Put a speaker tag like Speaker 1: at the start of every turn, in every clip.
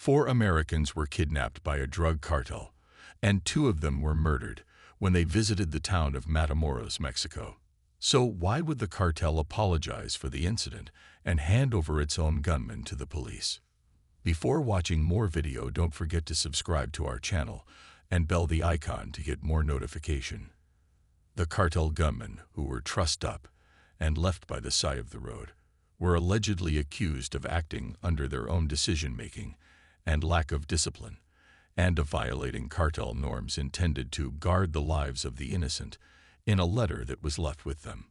Speaker 1: Four Americans were kidnapped by a drug cartel, and two of them were murdered when they visited the town of Matamoros, Mexico. So why would the cartel apologize for the incident and hand over its own gunmen to the police? Before watching more video, don't forget to subscribe to our channel and bell the icon to get more notification. The cartel gunmen, who were trussed up and left by the side of the road, were allegedly accused of acting under their own decision-making and lack of discipline, and of violating cartel norms intended to guard the lives of the innocent in a letter that was left with them.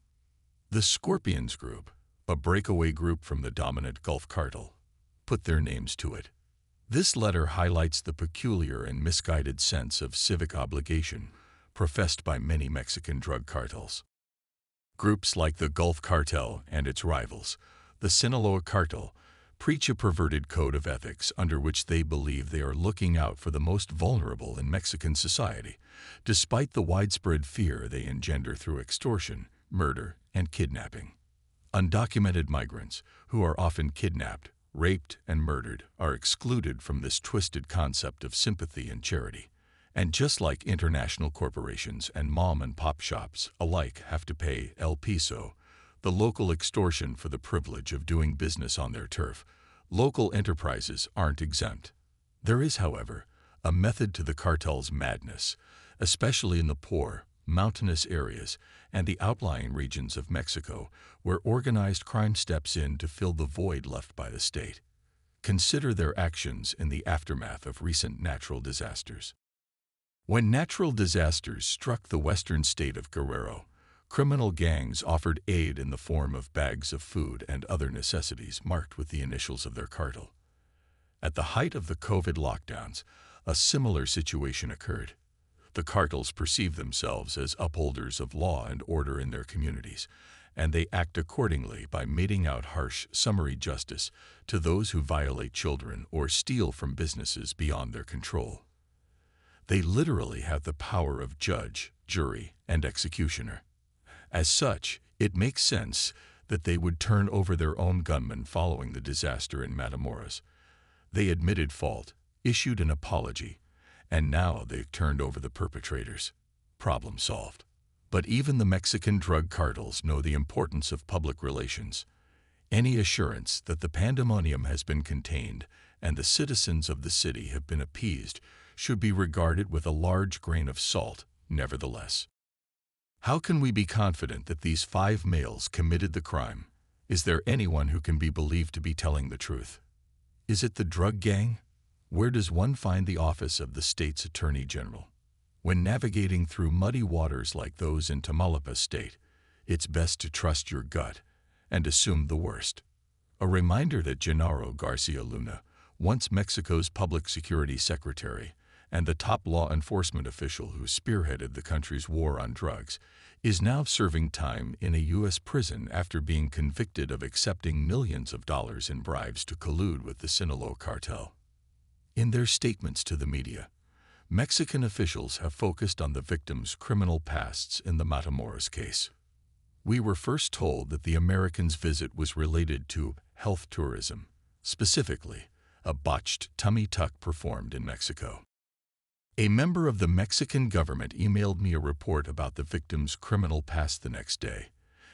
Speaker 1: The Scorpions Group, a breakaway group from the dominant Gulf Cartel, put their names to it. This letter highlights the peculiar and misguided sense of civic obligation professed by many Mexican drug cartels. Groups like the Gulf Cartel and its rivals, the Sinaloa Cartel, preach a perverted code of ethics under which they believe they are looking out for the most vulnerable in Mexican society, despite the widespread fear they engender through extortion, murder, and kidnapping. Undocumented migrants, who are often kidnapped, raped, and murdered, are excluded from this twisted concept of sympathy and charity. And just like international corporations and mom and pop shops alike have to pay El Piso, the local extortion for the privilege of doing business on their turf, local enterprises aren't exempt. There is, however, a method to the cartel's madness, especially in the poor, mountainous areas and the outlying regions of Mexico, where organized crime steps in to fill the void left by the state. Consider their actions in the aftermath of recent natural disasters. When natural disasters struck the western state of Guerrero, criminal gangs offered aid in the form of bags of food and other necessities marked with the initials of their cartel. At the height of the COVID lockdowns, a similar situation occurred. The cartels perceive themselves as upholders of law and order in their communities, and they act accordingly by meting out harsh summary justice to those who violate children or steal from businesses beyond their control. They literally have the power of judge, jury, and executioner. As such, it makes sense that they would turn over their own gunmen following the disaster in Matamoros. They admitted fault, issued an apology, and now they've turned over the perpetrators. Problem solved. But even the Mexican drug cartels know the importance of public relations. Any assurance that the pandemonium has been contained and the citizens of the city have been appeased should be regarded with a large grain of salt, nevertheless. How can we be confident that these five males committed the crime? Is there anyone who can be believed to be telling the truth? Is it the drug gang? Where does one find the office of the state's attorney general? When navigating through muddy waters like those in Tamaulipas state, it's best to trust your gut and assume the worst. A reminder that Genaro Garcia Luna, once Mexico's public security secretary, and the top law enforcement official who spearheaded the country's war on drugs, is now serving time in a U.S. prison after being convicted of accepting millions of dollars in bribes to collude with the Sinaloa cartel. In their statements to the media, Mexican officials have focused on the victims' criminal pasts in the Matamoros case. We were first told that the Americans' visit was related to health tourism, specifically a botched tummy tuck performed in Mexico. A member of the Mexican government emailed me a report about the victim's criminal past the next day,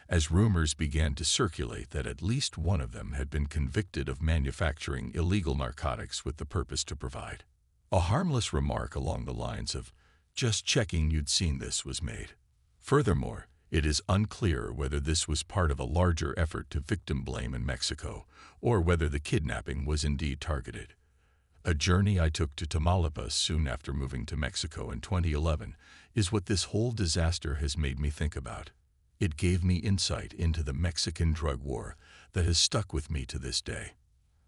Speaker 1: as rumors began to circulate that at least one of them had been convicted of manufacturing illegal narcotics with the purpose to provide. A harmless remark along the lines of, just checking you'd seen this was made. Furthermore, it is unclear whether this was part of a larger effort to victim blame in Mexico or whether the kidnapping was indeed targeted. A journey I took to Tamaulipas soon after moving to Mexico in 2011 is what this whole disaster has made me think about. It gave me insight into the Mexican drug war that has stuck with me to this day.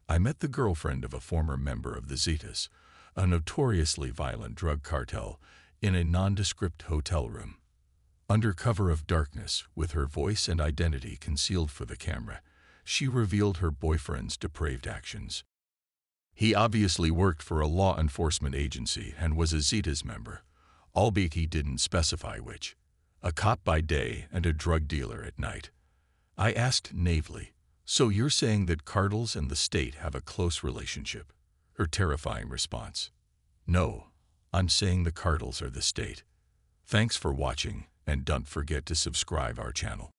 Speaker 1: I met the girlfriend of a former member of the Zetas, a notoriously violent drug cartel, in a nondescript hotel room. Under cover of darkness, with her voice and identity concealed for the camera, she revealed her boyfriend's depraved actions. He obviously worked for a law enforcement agency and was a Zetas member, albeit he didn't specify which. A cop by day and a drug dealer at night. I asked naively, so you're saying that cartels and the state have a close relationship? her terrifying response. No, I'm saying the cartels are the state. Thanks for watching and don't forget to subscribe our channel.